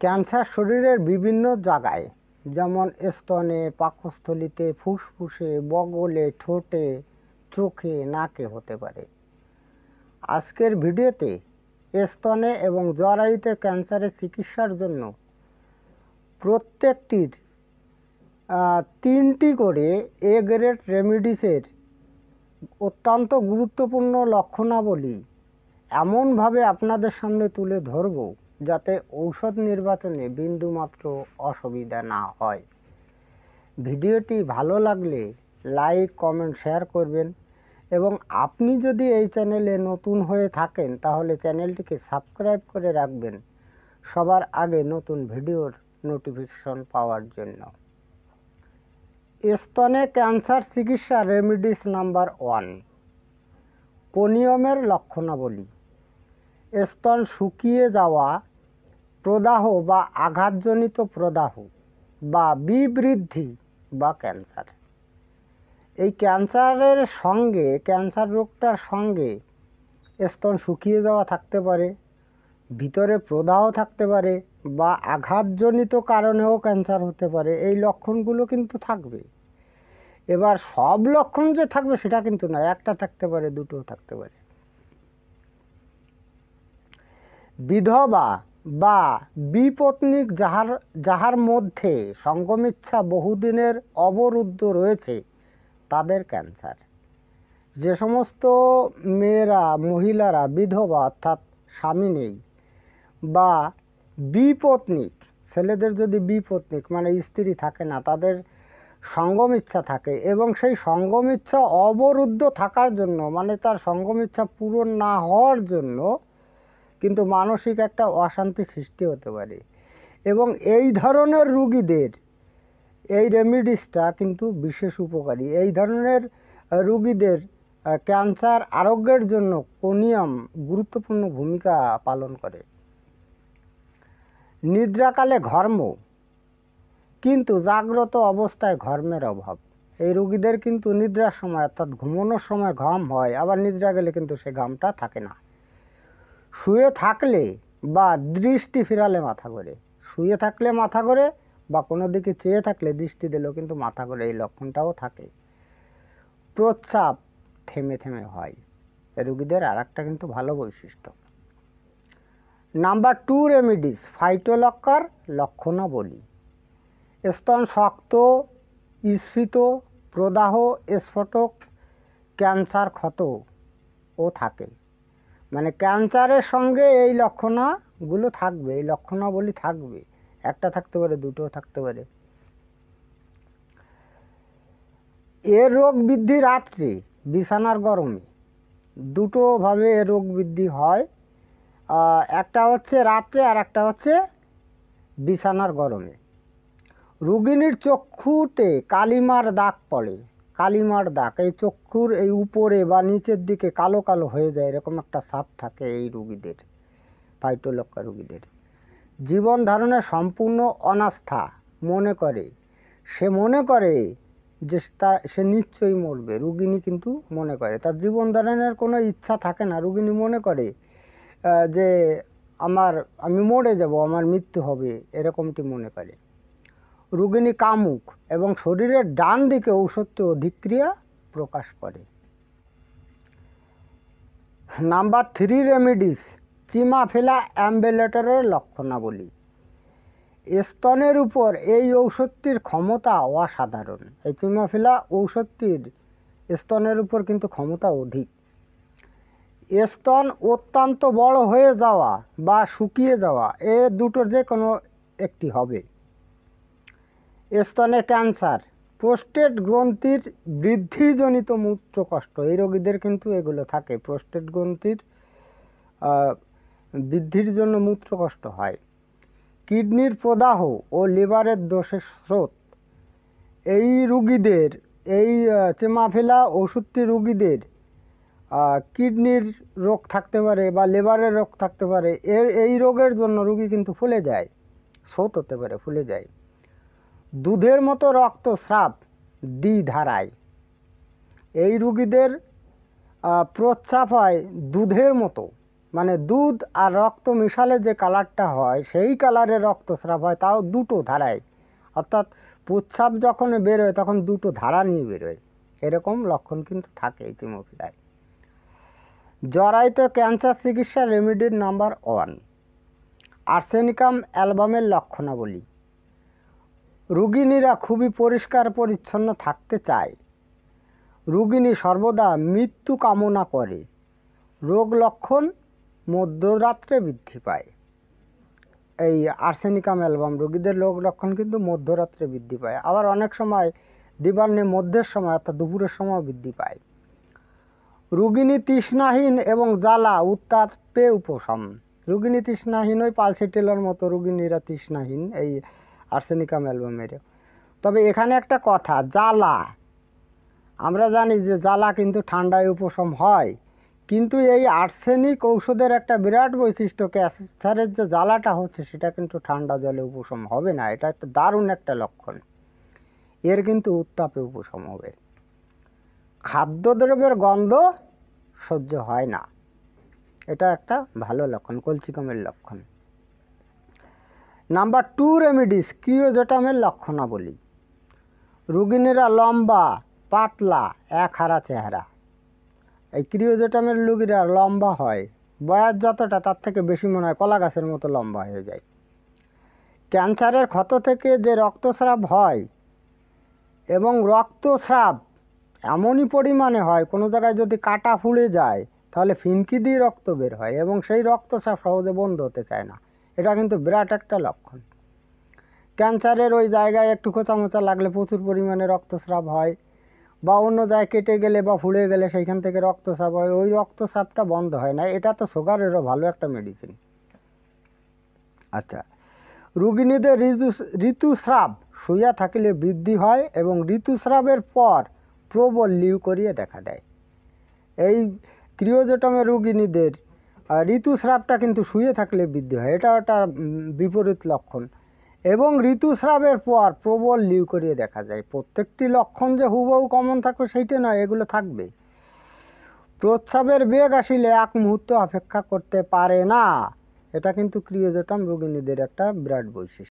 Cancer শরীরের বিভিন্ন জায়গায়, যেমন স্তনে, পাকস্থলিতে ফুসফুসে, বগলে, ঠোঁটে, চোখে, নাকে হতে পারে। আজকের ভিডিওতে স্তনে এবং জরায়ুতে ক্যান্সারের চিকিৎসার জন্য প্রত্যেকটির তিনটি করে এ গ্রেড রেমিডিসের অত্যন্ত গুরুত্বপূর্ণ লক্ষণাবলী এমনভাবে আপনাদের সামনে তুলে ধরব। যাতে ঔষধ নির্বাচনে বিন্দুমাত্র অসুবিধা না হয়। ভিডিওটি ভালো লাগলে লাইক, কমেন্ট, শেয়ার করবেন এবং আপনি যদি এই চ্যানেলে নতুন হয়ে থাকেন তাহলে চ্যানেলটিকে সাবস্ক্রাইব করে রাখবেন সবার আগে নতুন ভিডিওর নোটিফিকেশন পাওয়ার জন্য। স্তনে ক্যান্সার চিকিৎসা রেমিডিস নাম্বার ওয়ান। কোনিয়মের লক্ষণাবলী। স্তন শুকিয়ে যাওয়া প্রদাহ বা আঘাতজনিত প্রদাহ বা বিবৃদ্ধি বা ক্যান্সার। এই ক্যান্সারের সঙ্গে, ক্যান্সার রোগটার সঙ্গে স্তন শুকিয়ে যাওয়া থাকতে পারে, ভিতরে প্রদাহ থাকতে পারে বা আঘাতজনিত কারণেও ক্যান্সার হতে পারে, এই লক্ষণগুলো কিন্তু থাকবে। এবার সব লক্ষণ যে থাকবে সেটা কিন্তু নয় একটা থাকতে পারে, দুটোও থাকতে পারে। বিধবা বা বিপত্নিক যাহার যাহার মধ্যে সঙ্গমিচ্ছা বহুদিনের অবরুদ্ধ রয়েছে, তাদের ক্যান্সার। যে সমস্ত মেয়েরা, মহিলারা, বিধবা অর্থাৎ স্বামী নেই বা বিপত্নিক, ছেলেদের যদি বিপত্নিক মানে স্ত্রী থাকে না, তাদের সঙ্গম ইচ্ছা থাকে এবং সেই সঙ্গম ইচ্ছা অবরুদ্ধ থাকার জন্য মানে তার সঙ্গম ইচ্ছা পূরণ না হওয়ার জন্য কিন্তু মানসিক একটা অশান্তি সৃষ্টি হতে পারে। এবং এই ধরনের রুগীদের এই রেমিডিসটা কিন্তু বিশেষ উপকারী। এই ধরনের রুগীদের ক্যান্সার আরোগ্যের জন্য কোনিয়াম গুরুত্বপূর্ণ ভূমিকা পালন করে। নিদ্রাকালে ঘর্ম, কিন্তু জাগ্রত অবস্থায় ঘর্মের অভাব। এই রুগীদের কিন্তু নিদ্রার সময় অর্থাৎ ঘুমানোর সময় ঘাম হয়, আবার নিদ্রা গেলে কিন্তু সে ঘামটা থাকে না। শুয়ে থাকলে বা দৃষ্টি ফিরালে মাথা করে শুয়ে থাকলে মাথা করে বা কোনো দিকে চেয়ে থাকলে দৃষ্টি দিলেও কিন্তু মাথা করে এই লক্ষণটাও থাকে। প্রস্রাব থেমে থেমে হয়। রুগীদের আর একটা কিন্তু ভালো বৈশিষ্ট্য। নাম্বার টু রেমিডিস ফাইটোলক্কার লক্ষণাবলী। স্তন শক্ত, স্ফীত, প্রদাহ, স্ফোটক, ক্যান্সার ক্ষত ও থাকে। মানে ক্যান্সারের সঙ্গে এই লক্ষণাগুলো থাকবে, এই লক্ষণাবলী থাকবে। একটা থাকতে পারে, দুটোও থাকতে পারে। এর রোগ বৃদ্ধি রাত্রে, বিছানার গরমে। দুটোভাবে এ রোগ বৃদ্ধি হয়। একটা হচ্ছে রাত্রে আর একটা হচ্ছে বিছানার গরমে। রুগিনীর চক্ষুতে কালিমার দাগ পড়ে। কালিমার দাগ, এই চক্ষুর এই উপরে বা নিচের দিকে কালো কালো হয়ে যায়, এরকম একটা সাপ থাকে এই রুগীদের ফাইটোলক্কা রুগীদের। জীবন ধারণের সম্পূর্ণ অনাস্থা মনে করে। সে মনে করে যে তা, সে নিশ্চয়ই মরবে রুগিনী কিন্তু মনে করে। তার জীবন ধারণের কোনো ইচ্ছা থাকে না রুগিনী মনে করে যে আমার, আমি মরে যাব, আমার মৃত্যু হবে, এরকমটি মনে করে। রুগিনী কামুক এবং শরীরের ডান দিকে ঔষধটি অধিক্রিয়া প্রকাশ করে। নাম্বার থ্রি রেমিডিস, চিমাফেলা অ্যাম্বেলেটরের লক্ষণাবলী। স্তনের উপর এই ঔষধটির ক্ষমতা অসাধারণ। এই চিমাফেলা ঔষধটির স্তনের উপর কিন্তু ক্ষমতা অধিক। স্তন অত্যন্ত বড় হয়ে যাওয়া বা শুকিয়ে যাওয়া, এ দুটোর যে কোনো একটি হবে। স্তনে ক্যান্সার, প্রোস্টেট গ্রন্থির বৃদ্ধিজনিত মূত্রকষ্ট, এই রোগীদের কিন্তু এগুলো থাকে। প্রোস্টেট গ্রন্থির বৃদ্ধির জন্য মূত্রকষ্ট হয়। কিডনির প্রদাহ ও লিভারের দোষের স্রোত, এই রুগীদের, এই চেমাফেলা ওষুধটি রুগীদের কিডনির রোগ থাকতে পারে বা লিভারের রোগ থাকতে পারে, এর, এই রোগের জন্য রুগী কিন্তু ফুলে যায়, স্রোত হতে পারে, ফুলে যায়। দুধের মতো রক্তস্রাব দ্বিধারায় এই রুগীদের প্রস্রাব হয় দুধের মতো। মানে দুধ আর রক্ত মিশালে যে কালারটা হয়, সেই কালারের রক্তস্রাব হয়, তাও দুটো ধারায়। অর্থাৎ প্রস্রাব যখন বেরোয়, তখন দুটো ধারা নিয়ে বেরোয়। এরকম লক্ষণ কিন্তু থাকে এই চিমোফিলায়। জরায়ুতে ক্যান্সার চিকিৎসা রেমেডির নাম্বার ওয়ান। আর্সেনিকাম অ্যালবামের লক্ষণাবলী। রুগিনীরা খুবই পরিষ্কার পরিচ্ছন্ন থাকতে চায়। রুগিনী সর্বদা মৃত্যু কামনা করে। রোগ লক্ষণ মধ্যরাত্রে বৃদ্ধি পায়। এই আর্সেনিকাম অ্যালবাম, রোগীদের রোগ লক্ষণ কিন্তু মধ্যরাত্রে বৃদ্ধি পায়। আবার অনেক সময় দিবান্নে মধ্যের সময় অর্থাৎ দুপুরের সময় বৃদ্ধি পায়। রুগিনী তৃষ্ণাহীন এবং জ্বালা, উত্তাপে উপশম। রুগিনী তৃষ্ণাহীন ওই পালসেটেলের মতো রুগিনীরা তৃষ্ণাহীন। এই আর্সেনিকাম অ্যালবামের। তবে এখানে একটা কথা, জ্বালা। আমরা জানি যে জ্বালা কিন্তু ঠান্ডায় উপশম হয়, কিন্তু এই আর্সেনিক ঔষধের একটা বিরাট বৈশিষ্ট্য ক্যান্সারের যে জ্বালাটা হচ্ছে, সেটা কিন্তু ঠান্ডা জলে উপশম হবে না। এটা একটা দারুণ একটা লক্ষণ। এর কিন্তু উত্তাপে উপশম হবে। খাদ্যদ্রব্যের গন্ধ সহ্য হয় না। এটা একটা ভালো লক্ষণ কলচিকমের লক্ষণ। নাম্বার টু রেমিডিস ক্রিওজোটামের লক্ষণাবলী। রুগিনীরা লম্বা, পাতলা, এক হারা চেহারা। এই ক্রিওজোটামের রুগীরা লম্বা হয়, বয়স যতটা তার থেকে বেশি মনে হয় কলা গাছের মতো লম্বা হয়ে যায়। ক্যান্সারের ক্ষত থেকে যে রক্তস্রাব হয় এবং রক্তস্রাব এমনই পরিমাণে হয়, কোনো জায়গায় যদি কাটা ফুলে যায়, তাহলে ফিনকি দিয়ে রক্ত বের হয় এবং সেই রক্তস্রাব সহজে বন্ধ হতে চায় না। এটা কিন্তু বিরাট একটা লক্ষণ। ক্যান্সারের ওই জায়গায় একটু খোঁচামোচা লাগলে প্রচুর পরিমাণে রক্তস্রাব হয় বা অন্য জায়গায় কেটে গেলে বা ফুলে গেলে সেইখান থেকে রক্তস্রাব হয়, ওই রক্তস্রাবটা বন্ধ হয় না। এটা তো সুগারেরও ভালো একটা মেডিসিন আচ্ছা রুগিনীদের ঋতু, ঋতুস্রাব শুইয়া থাকলে বৃদ্ধি হয় এবং ঋতুস্রাবের পর প্রবল লিউ করিয়ে দেখা দেয়। এই ক্রিওজোটমের রুগিনীদের ঋতুস্রাবটা কিন্তু শুয়ে থাকলে বৃদ্ধি হয়। এটা একটা বিপরীত লক্ষণ। এবং ঋতুস্রাবের পর প্রবল লিউ করিয়ে দেখা যায়। প্রত্যেকটি লক্ষণ যে হুবহু কমন থাকবে সেইটা নয়, এগুলো থাকবে। প্রস্রাবের বেগ আসিলে এক মুহূর্ত অপেক্ষা করতে পারে না। এটা কিন্তু ক্রিয়জোটাম রোগিনীদের একটা বিরাট বৈশিষ্ট্য।